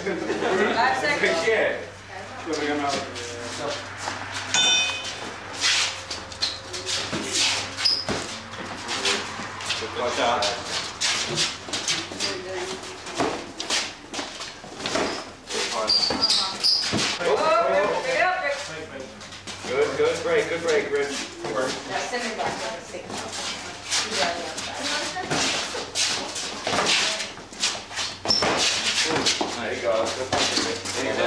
Rick, up, Rick. Good, good break, good break, Rich. Now send it back on the stick. He's already outside. There you go. Good punch,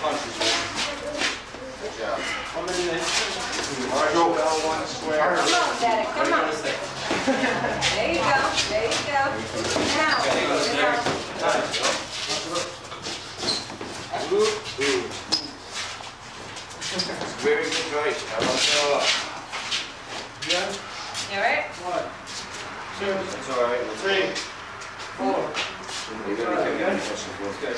Good punches, Rich. Good job. Marshall Bell, one square. Come on, Daddy, come on. There you go, there you go. Now, now. Ooh, ooh. Very good choice. How about that? Yeah, You all right? one, two, That's all right. Let's three, four. You're gonna be good. Good.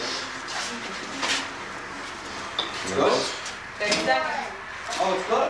Good? Seconds. Oh, it's good.